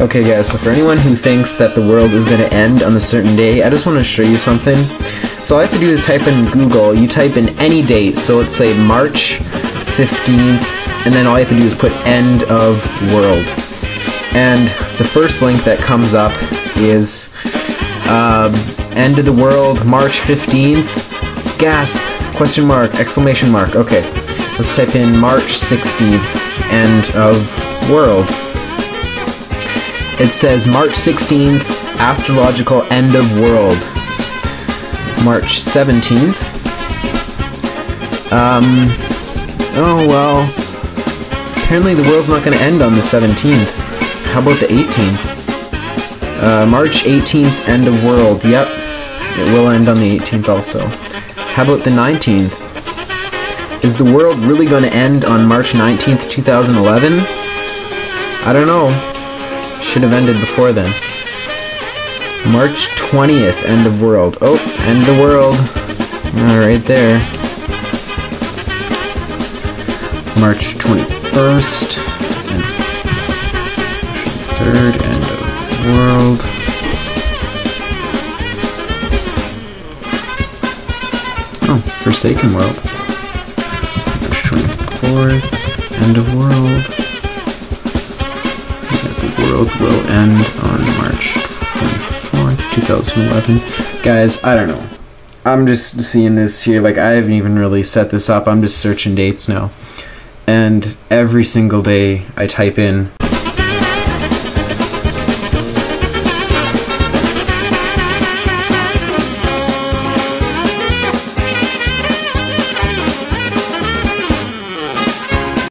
Okay, guys, so for anyone who thinks that the world is going to end on a certain day, I just want to show you something. So all I have to do is type in Google, you type in any date, so let's say March 15th, and then all you have to do is put end of world. And the first link that comes up is um, end of the world, March 15th, gasp, question mark, exclamation mark. Okay, let's type in March 16th, end of world. It says March 16th, astrological end of world. March 17th. Um, oh well. Apparently the world's not going to end on the 17th. How about the 18th? Uh, March 18th, end of world. Yep. It will end on the 18th also. How about the 19th? Is the world really going to end on March 19th, 2011? I don't know. Should have ended before then. March 20th, end of world. Oh, end of world. All right there. March 21st, and 3rd, end of world. Oh, Forsaken World. March 24th, end of world. World will end on March 24th, 2011. Guys, I don't know. I'm just seeing this here. Like, I haven't even really set this up. I'm just searching dates now. And every single day I type in